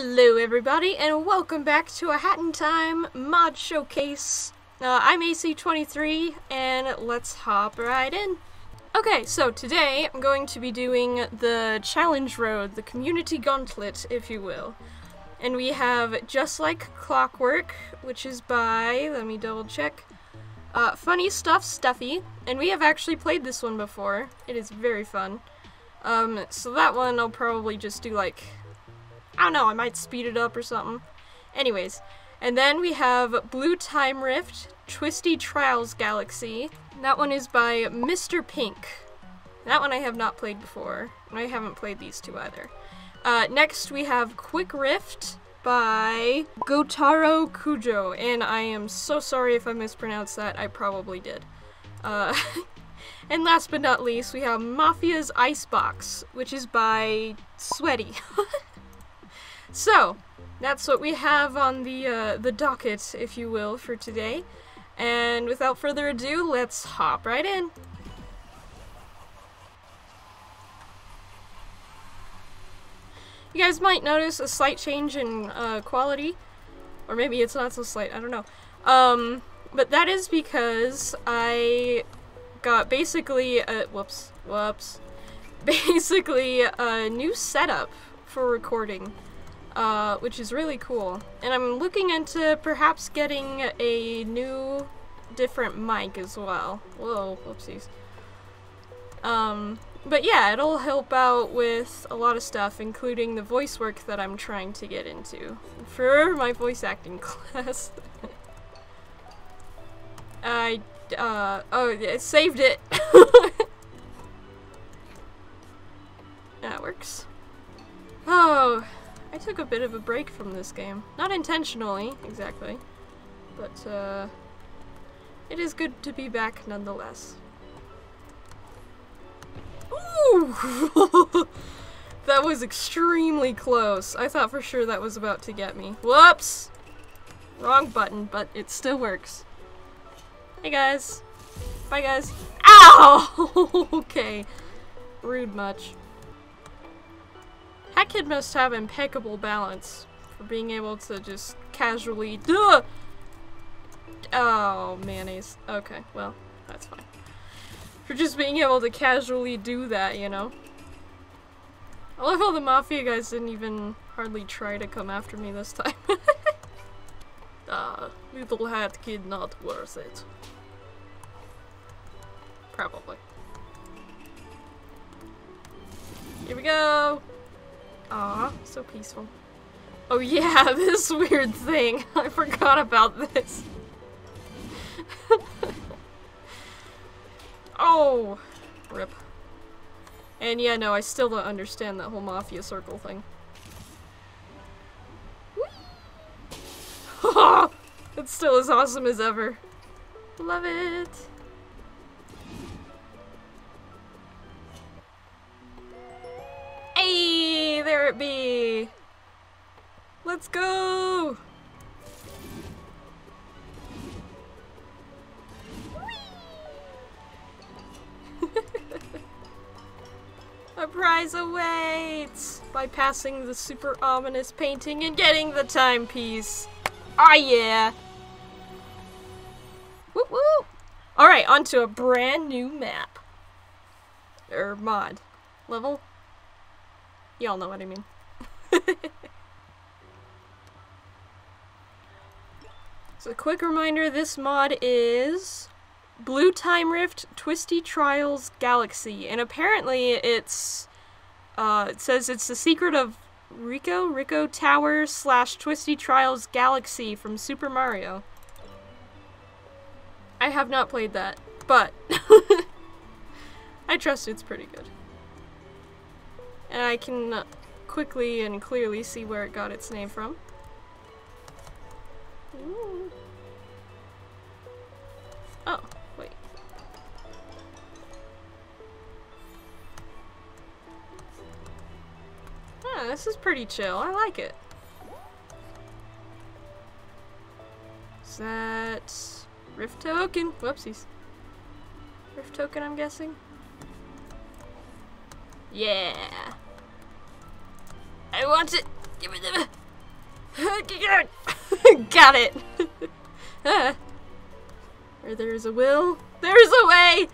Hello everybody and welcome back to a Hat in Time mod showcase. Uh, I'm AC23 and let's hop right in. Okay, so today I'm going to be doing the challenge road, the community gauntlet, if you will. And we have Just Like Clockwork, which is by, let me double check, uh, Funnystuf Stuffy. And we have actually played this one before. It is very fun. Um, so that one I'll probably just do like I don't know, I might speed it up or something. Anyways, and then we have Blue Time Rift, Twisty Trials Galaxy. That one is by Mr. Pink. That one I have not played before, and I haven't played these two either. Uh, next we have Quick Rift by Goataro Kujo, and I am so sorry if I mispronounced that, I probably did. Uh, and last but not least, we have Mafia's Icebox, which is by Sweaty. So, that's what we have on the uh, the docket, if you will, for today. And without further ado, let's hop right in. You guys might notice a slight change in uh, quality, or maybe it's not so slight, I don't know. Um, but that is because I got basically, a, whoops, whoops, basically a new setup for recording uh, which is really cool. And I'm looking into perhaps getting a new, different mic as well. Whoa, whoopsies. Um, but yeah, it'll help out with a lot of stuff, including the voice work that I'm trying to get into for my voice acting class. I, uh, oh, it saved it. that works. Oh, I took a bit of a break from this game. Not intentionally, exactly. But, uh, it is good to be back nonetheless. Ooh! that was extremely close. I thought for sure that was about to get me. Whoops! Wrong button, but it still works. Hey guys. Bye guys. Ow! okay. Rude much. That kid must have impeccable balance for being able to just casually- Duh! Oh, mayonnaise. Okay, well, that's fine. For just being able to casually do that, you know? I love how the Mafia guys didn't even hardly try to come after me this time. Ah, uh, little hat kid not worth it. Probably. Here we go! Aw, so peaceful. Oh yeah, this weird thing. I forgot about this. oh! Rip. And yeah, no, I still don't understand that whole Mafia circle thing. it's still as awesome as ever. Love it! Let's go! A prize awaits! By passing the super ominous painting and getting the timepiece. Ah, oh, yeah! Alright, onto a brand new map. Or mod. Level? Y'all know what I mean. so, quick reminder this mod is Blue Time Rift Twisty Trials Galaxy, and apparently it's. Uh, it says it's the secret of Rico Rico Tower slash Twisty Trials Galaxy from Super Mario. I have not played that, but I trust it's pretty good. And I can quickly and clearly see where it got its name from. Ooh. Oh, wait. Ah, this is pretty chill. I like it. Is that Rift Token? Whoopsies. Rift Token, I'm guessing? Yeah. I want it. Give me the. Got it! Where there's a will, there's a way!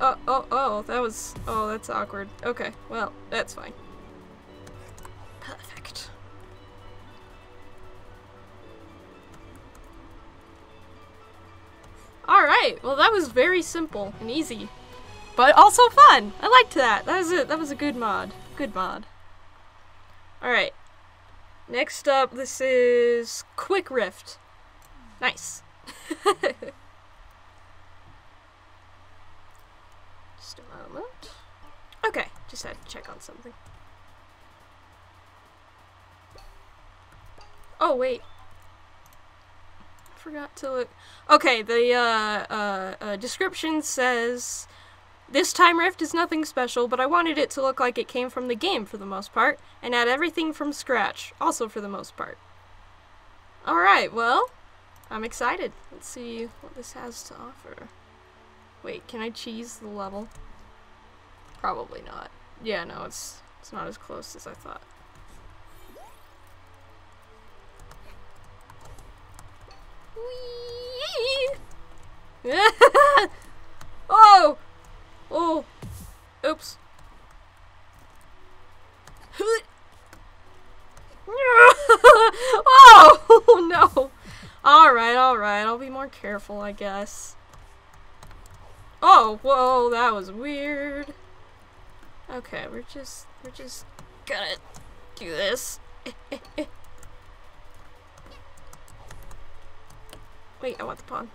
Oh, oh, oh, that was... Oh, that's awkward. Okay, well, that's fine. Perfect. Alright, well that was very simple and easy. But also fun! I liked that. That was a, that was a good mod. Good mod. Alright. Next up, this is Quick Rift. Nice. Just a moment. Okay, just had to check on something. Oh, wait. Forgot to look. Okay, the uh, uh, uh, description says this time rift is nothing special, but I wanted it to look like it came from the game for the most part, and add everything from scratch, also for the most part. Alright, well, I'm excited. Let's see what this has to offer. Wait, can I cheese the level? Probably not. Yeah, no, it's it's not as close as I thought. Whee! oh! Oh! Oops. oh no! Alright, alright, I'll be I guess. Oh, whoa, that was weird. Okay, we're just, we're just gonna do this. Wait, I want the pawn.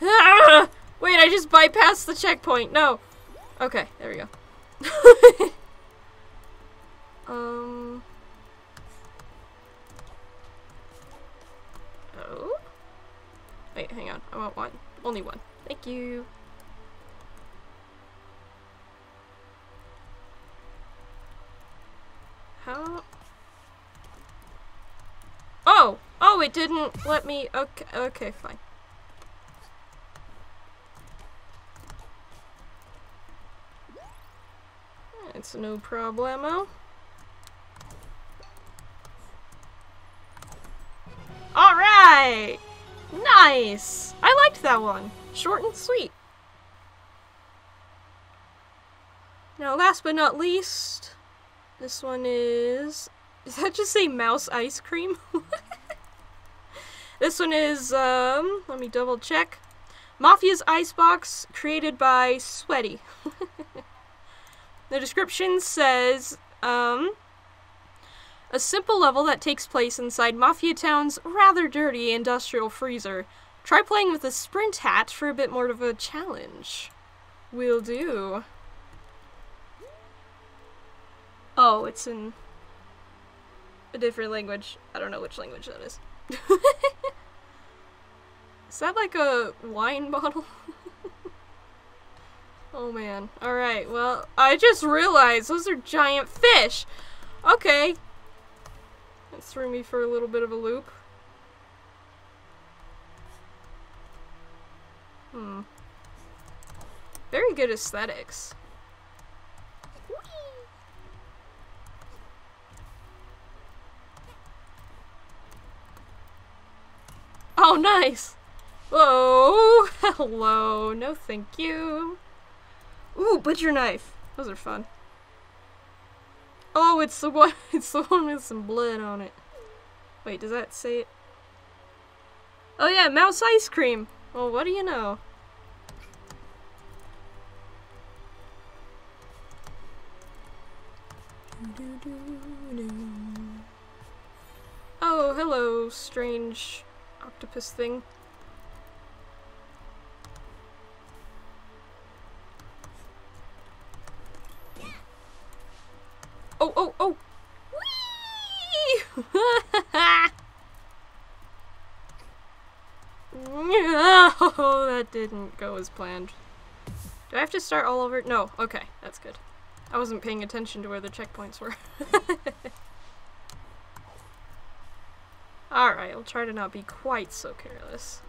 Wait, I just bypassed the checkpoint. No. Okay, there we go. um. I want one. Only one. Thank you. How? Oh! Oh, it didn't let me. Okay, okay, fine. It's no problemo. Alright! Nice! Liked that one. Short and sweet. Now, last but not least, this one is... Does that just say mouse ice cream? this one is, um, let me double check. Mafia's Icebox, created by Sweaty. The description says, um, a simple level that takes place inside Mafia Town's rather dirty industrial freezer. Try playing with a sprint hat for a bit more of a challenge. Will do. Oh, it's in a different language. I don't know which language that is. is that like a wine bottle? Oh man. Alright, well, I just realized those are giant fish! Okay. That threw me for a little bit of a loop. Hmm. Very good aesthetics. Oh, nice! Whoa! Hello! No thank you. Ooh, butcher knife. Those are fun. Oh, it's the one. It's the one with some blood on it. Wait, does that say it? Oh yeah, mouse ice cream. Well, what do you know? Oh, hello, strange octopus thing. That didn't go as planned. Do I have to start all over? No. Okay, that's good. I wasn't paying attention to where the checkpoints were. Alright, I'll try to not be quite so careless.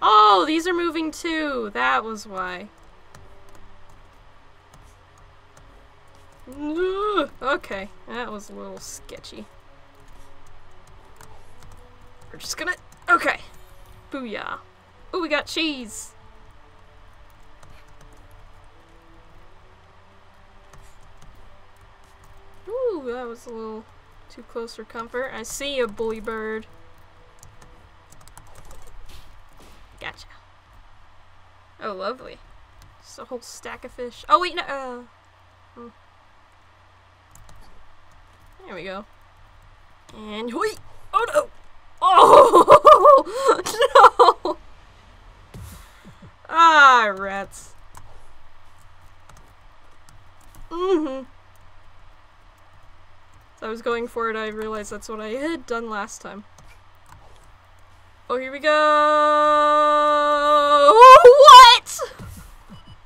Oh, these are moving too! That was why. Okay, that was a little sketchy. We're just gonna... Okay. Booyah. Oh, we got cheese. Ooh, that was a little too close for comfort. I see a bully bird. Gotcha. Oh, lovely. Just a whole stack of fish. Oh, wait, no. Uh, hmm. There we go. And wait. Oh no. No. Ah, rats. Mm-hmm. I was going for it, I realized that's what I had done last time. Oh, here we go! What?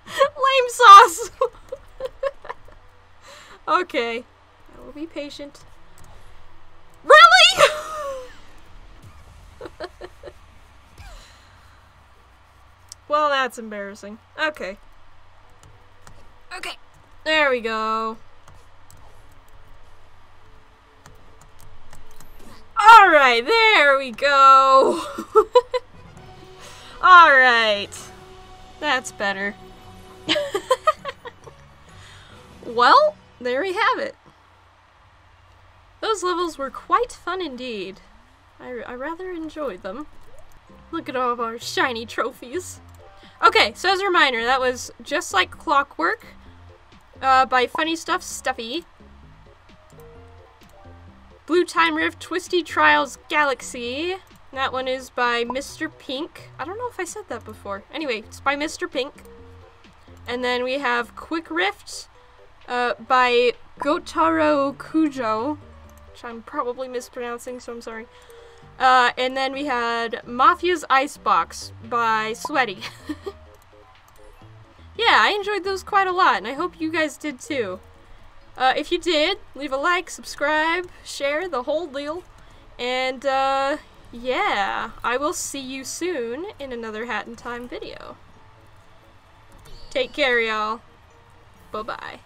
Lame sauce! okay. I will be patient. Really? Well, that's embarrassing. Okay. Okay. There we go. Alright, there we go. Alright. That's better. well, there we have it. Those levels were quite fun indeed. I, I rather enjoyed them. Look at all of our shiny trophies. Okay, so as a reminder, that was Just Like Clockwork uh, by Funnystuf Stuffy. Blue Time Rift Twisty Trials Galaxy. That one is by Mr. Pink. I don't know if I said that before. Anyway, it's by Mr. Pink. And then we have Quick Rift uh, by Goataro Kujo, which I'm probably mispronouncing, so I'm sorry. Uh, and then we had Mafia's Icebox by Sweaty. yeah, I enjoyed those quite a lot, and I hope you guys did too. Uh, if you did, leave a like, subscribe, share, the whole deal. And, uh, yeah, I will see you soon in another Hat in Time video. Take care, y'all. Bye-bye.